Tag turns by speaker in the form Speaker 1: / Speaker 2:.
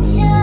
Speaker 1: It's just